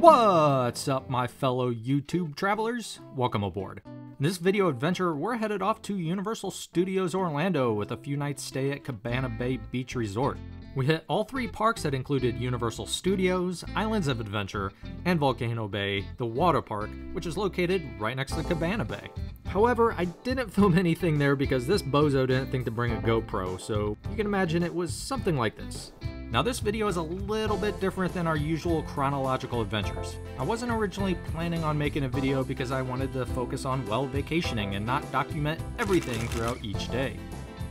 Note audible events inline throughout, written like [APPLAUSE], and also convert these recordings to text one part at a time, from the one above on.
What's up, my fellow YouTube travelers? Welcome aboard. In this video adventure, we're headed off to Universal Studios Orlando with a few nights stay at Cabana Bay Beach Resort. We hit all three parks that included Universal Studios, Islands of Adventure, and Volcano Bay, the water park, which is located right next to Cabana Bay. However, I didn't [LAUGHS] film anything there because this bozo didn't think to bring a GoPro, so you can imagine it was something like this. Now this video is a little bit different than our usual chronological adventures. I wasn't originally planning on making a video because I wanted to focus on well vacationing and not document everything throughout each day.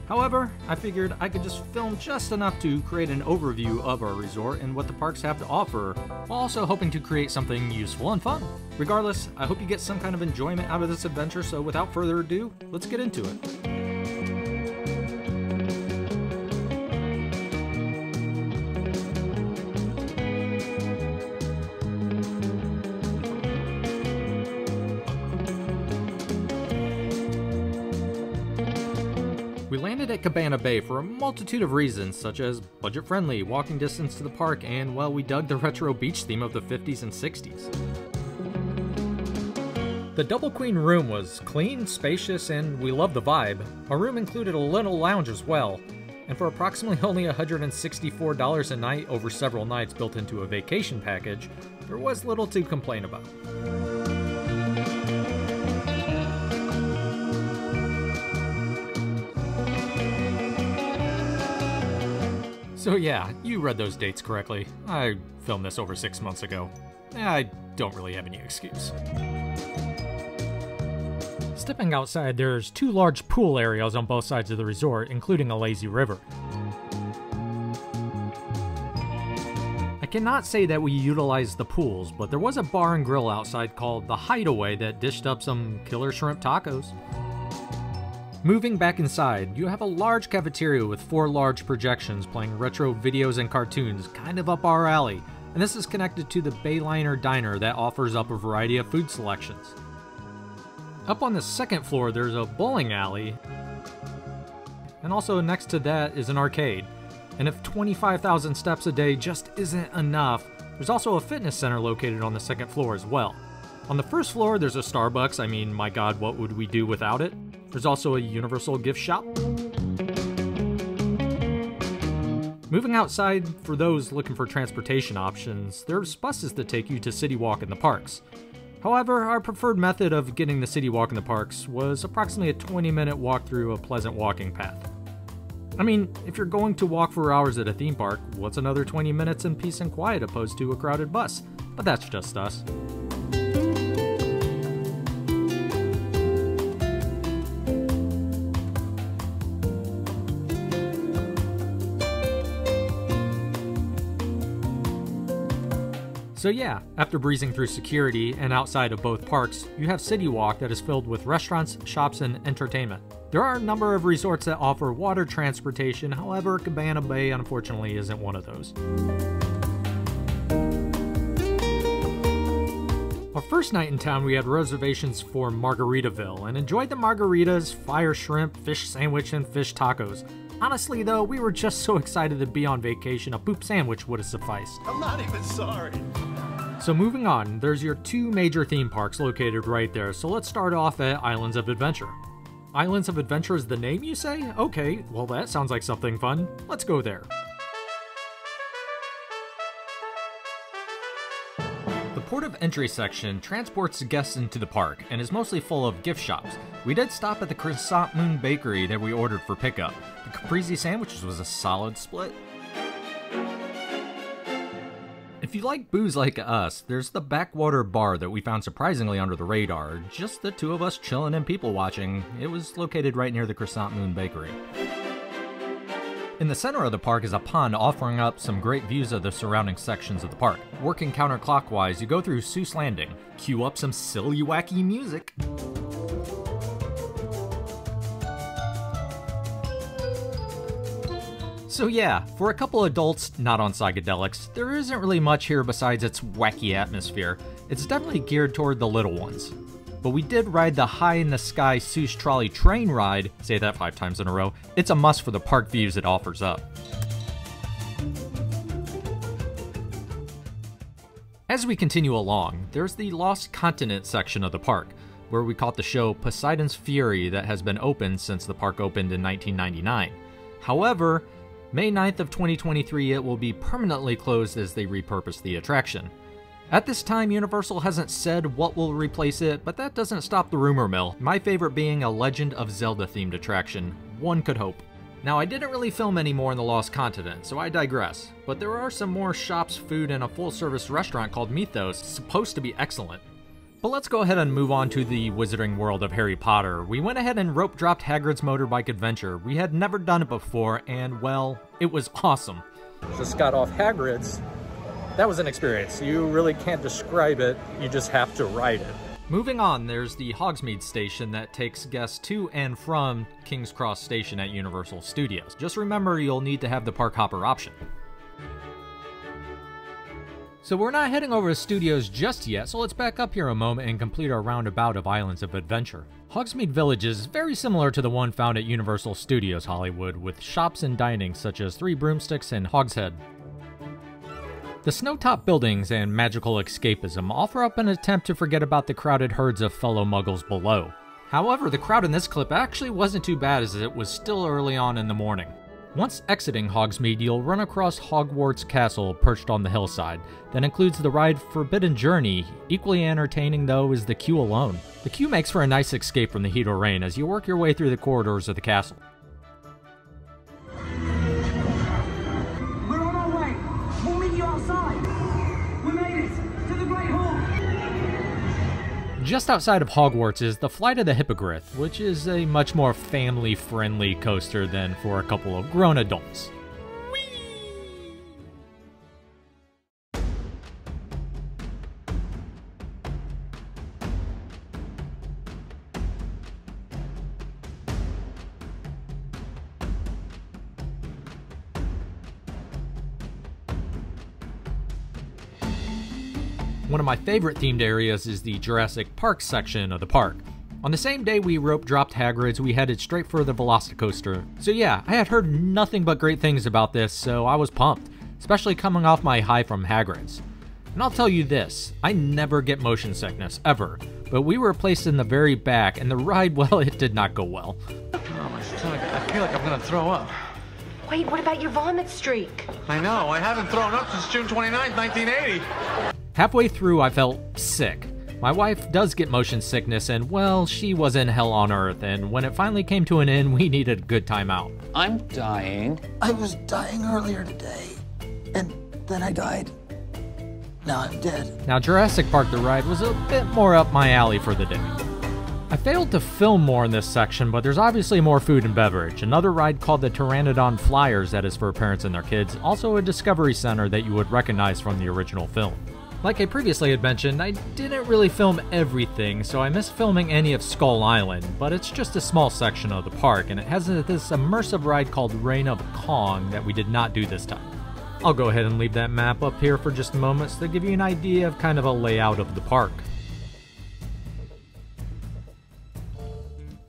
However, I figured I could just film just enough to create an overview of our resort and what the parks have to offer, while also hoping to create something useful and fun. Regardless, I hope you get some kind of enjoyment out of this adventure, so without further ado, let's get into it. At Cabana Bay for a multitude of reasons, such as budget friendly, walking distance to the park, and well, we dug the retro beach theme of the 50s and 60s. The Double Queen room was clean, spacious, and we loved the vibe. Our room included a little lounge as well, and for approximately [LAUGHS] only $164 a night over several nights built into a vacation package, there was little to complain about. So yeah, you read those dates correctly. I filmed this over six months ago. I don't really have any excuse. Stepping outside, there's two large pool areas on both sides of the resort, including a lazy river. I cannot say that we utilized the pools, but there was a bar and grill outside called The Hideaway that dished up some killer shrimp tacos. Moving back inside, you have a large cafeteria with four large projections playing retro videos and cartoons, kind of up our alley, and this is connected to the Bayliner Diner that offers up a variety of food selections. Up on the second floor, there's a bowling alley, and also next to that is an arcade. And if 25,000 steps a day just isn't enough, there's also a fitness center located on the second floor as well. On the first floor, there's a Starbucks. I mean, my god, what would we do without it? There's also a Universal gift shop. Moving outside, for those looking for transportation options, there's buses that take you to City Walk in the parks. However, our preferred method of getting the City Walk in the parks was approximately a 20 minute walk through a pleasant walking path. I mean, if you're going to walk for hours at a theme park, what's another 20 minutes in peace and quiet opposed to a crowded bus? But that's just us. So yeah, after breezing through security and outside of both parks, you have City Walk that is filled with restaurants, shops, and entertainment. There are a number of resorts that offer water transportation, however, Cabana Bay unfortunately isn't one of those. Our first night in town, we had reservations for Margaritaville and enjoyed the margaritas, fire shrimp, fish sandwich, and fish tacos. Honestly, though, we were just so [LAUGHS] excited to be on vacation, a poop sandwich would have sufficed. I'm not even sorry. So moving on, there's your two major theme parks located right there, so let's start off at Islands of Adventure. Islands of Adventure is the name, you say? Okay, well that sounds like something fun. Let's go there. The port of entry section transports guests into the park and is mostly full of gift shops. We did stop at the Croissant Moon Bakery that we ordered for pickup. The caprese sandwiches was a solid split. If you like booze like us, there's the Backwater Bar that we found surprisingly under the radar. Just the two of us chilling and people watching. It was located right near the Croissant Moon Bakery. In the center of the park is a pond offering up some great views of the surrounding sections of the park. Working counterclockwise, you go through Seuss Landing. Cue up some silly wacky music. So yeah, for a couple adults not on psychedelics, there isn't really much here besides its wacky atmosphere. It's definitely geared toward the little ones. But we did ride the high in the sky Seuss Trolley train ride, say that five times in a row. It's a must for the park views it offers up. As we continue along, there's the Lost Continent section of the park, where we caught the show Poseidon's Fury that has been open since the park opened in 1999. However, May 9th of 2023 it will be permanently closed as they repurpose the attraction. At this time, Universal hasn't said what will replace it, but that doesn't stop the rumor mill, my favorite being a Legend of Zelda themed attraction. One could hope. Now, I didn't really film any more in the Lost Continent, so I digress, but there are some more shops, food, and a full service restaurant called Mythos, supposed to be excellent. But let's go ahead and move on to the wizarding world of Harry Potter. We went ahead and rope dropped Hagrid's motorbike adventure. We had never done it before, and well, it was awesome. Just got off Hagrid's. That was an experience. You really can't describe it, you just have to ride it. Moving on, there's the Hogsmeade station that takes guests to and from King's Cross Station at Universal Studios. Just remember you'll need to have the park hopper option. So we're not heading over to studios just yet, so let's back up here a moment and complete our roundabout of Islands of Adventure. Hogsmeade Village is very similar to the one found at Universal Studios Hollywood, with shops and dining such as Three Broomsticks and Hogshead. The snow-topped buildings and magical escapism offer up an attempt to forget about the crowded herds of fellow muggles below. However, the crowd in this clip actually wasn't too bad as it was still early on in the morning. Once exiting Hogsmeade, you'll run across Hogwarts Castle perched on the hillside. That includes the ride Forbidden Journey. Equally entertaining, though, is the queue alone. The queue makes for a nice escape from the heat or rain as you work your way through the corridors of the castle. Just outside of Hogwarts is the Flight of the Hippogriff, which is a much more family friendly coaster than for a couple of grown adults. One of my favorite themed areas is the Jurassic Park section of the park. On the same day we rope dropped Hagrid's, we headed straight for the Velocicoaster. So yeah, I had heard nothing but great things about this, so I was pumped, especially coming off my high from Hagrid's. And I'll tell you this, I never get motion sickness, ever. But we were placed in the very back, and the ride, [LAUGHS] well, it did not go well. Oh, my stomach. I feel like I'm gonna throw up. Wait, what about your vomit streak? I know. I haven't thrown up since June 29th, 1980. Halfway through, I felt sick. My wife does get motion sickness, and well, she was in hell on earth, and when it finally came to an end, we needed a good time out. I'm dying. I was dying earlier today, and then I died. Now I'm dead. Now, Jurassic Park the ride was a bit more up my alley for the day. I failed to film more in this section, but there's obviously more food and beverage. Another ride called the Pteranodon Flyers that is for parents and their kids, also a discovery center that you would recognize from the original film. Like I previously had mentioned, I didn't really film everything, so I missed filming any of Skull Island, but it's just a small section of the park, and it has this immersive ride called Reign of Kong that we did not do this time. I'll go ahead and leave that map up here for just a moment so to give you an idea of kind of a layout of the park.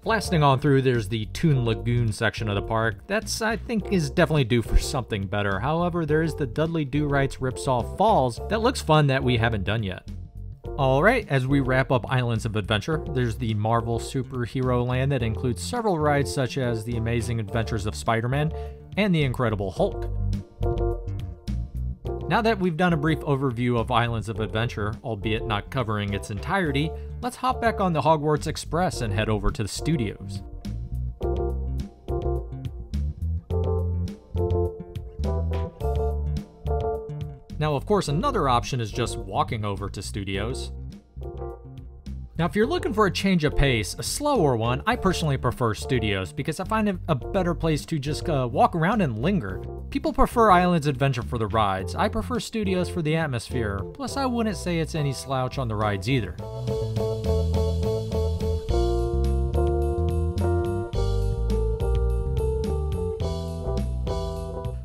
Blasting on through, there's the Toon Lagoon section of the park. That's, I think, is definitely due for something better. However, there is the Dudley Do Right's Ripsaw Falls that looks fun that we haven't done yet. Alright, as we wrap up Islands of Adventure, there's the Marvel Superhero Land that includes several rides such as The Amazing Adventures of Spider-Man and The Incredible Hulk. Now that we've done a brief overview of Islands of Adventure, albeit not covering its entirety, let's hop back on the Hogwarts Express and head over to the studios. Now, of course, another option is just walking over to studios. Now, if you're looking for a change of pace, a slower one, I personally prefer studios because I find it a better place to just uh, walk around and linger. People prefer Islands Adventure for the rides, I prefer studios for the atmosphere, plus I wouldn't say it's any slouch on the rides either.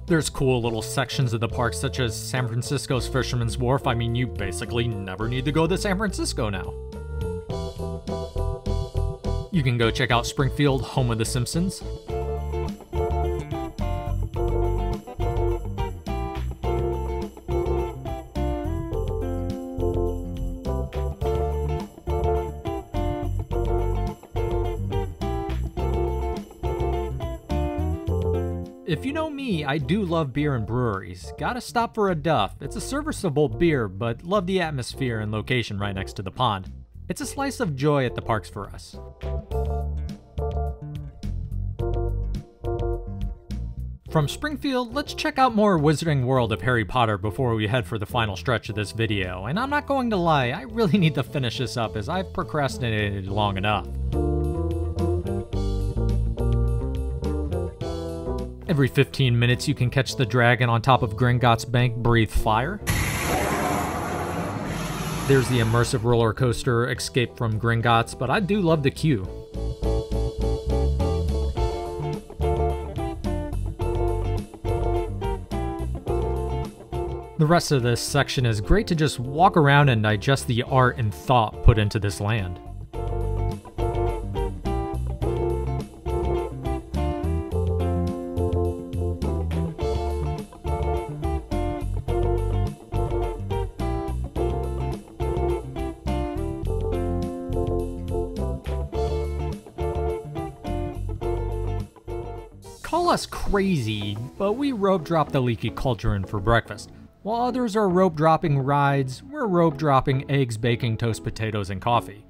There's cool little sections of the park such as San Francisco's Fisherman's Wharf. I mean, you basically never need to go to San Francisco now. You can go check out Springfield, home of The Simpsons. If you know me, I do love beer and breweries. Gotta stop for a Duff. It's a serviceable beer, but love the atmosphere and location right next to the pond. It's a slice of joy at the parks for us. From Springfield, let's check out more Wizarding World of Harry Potter before we head for the final stretch of this video, and I'm not going to lie, I really [LAUGHS] need to finish this up as I've procrastinated long enough. Every 15 minutes you can catch the dragon on top of Gringotts Bank breathe fire. There's the immersive roller coaster Escape from Gringotts, but I do love the queue. The rest of this section is great to just walk around and digest the art and thought put into this land. Call us crazy, but we rope drop the leaky cauldron for breakfast. While others are rope dropping rides, we're rope dropping eggs, bacon, toast, potatoes, and coffee.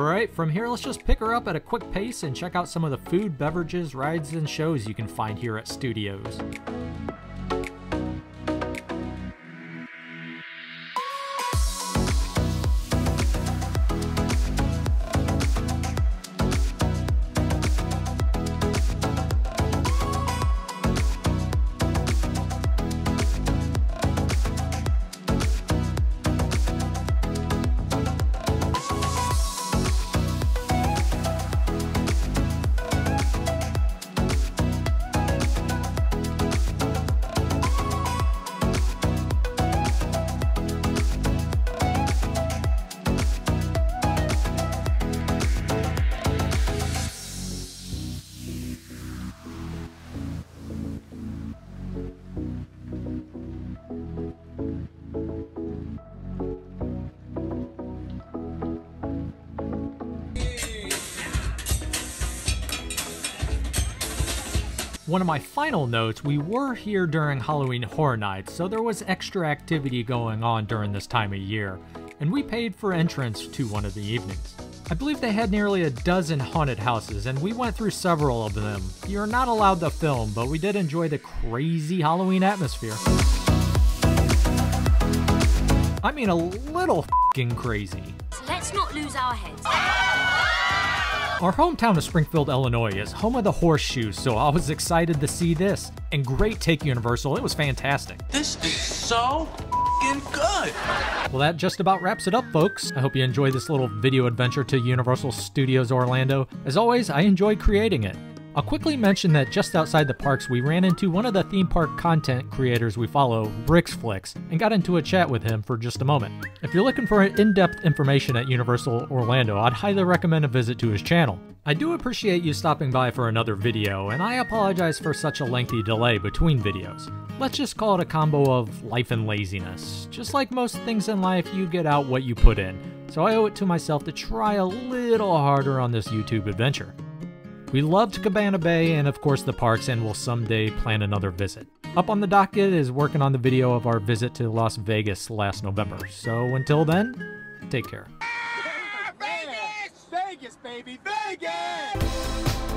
Alright, from here let's just pick her up at a quick pace and check out some of the food, beverages, rides, and shows you can find here at Studios. One of my final notes, we were here during Halloween Horror Nights, so there was extra activity going on during this time of year, and we paid for entrance to one of the evenings. I believe they had nearly a dozen haunted houses, and we went through several of them. You're not allowed to film, but we did enjoy the crazy Halloween atmosphere. I mean, a little fing crazy. Let's not lose our heads. Our hometown of Springfield, Illinois is home of the horseshoe, so I was excited to see this. And great take, Universal, it was fantastic. This is so f***ing good. Well, that just about wraps it up, folks. I hope you enjoyed this little video adventure to Universal Studios Orlando. As always, I enjoyed creating it. I'll quickly mention that just outside the parks, we ran into one of the theme park content creators we follow, Brixflix, and got into a chat with him for just a moment. If you're looking for in-depth information at Universal Orlando, I'd highly recommend a visit to his channel. I do appreciate you stopping by for another video, and I apologize for such a lengthy delay between videos. Let's just call it a combo of life and laziness. Just like most things in life, you get out what you put in, so I owe it to myself to try a little harder on this YouTube adventure. We loved Cabana Bay and of course the parks and will someday plan another visit. Up on the docket is working on the video of our visit to Las Vegas last November. So until then, take care. Vegas! Vegas, baby, Vegas!